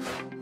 you